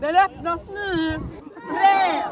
Den öppnas nu. Tre!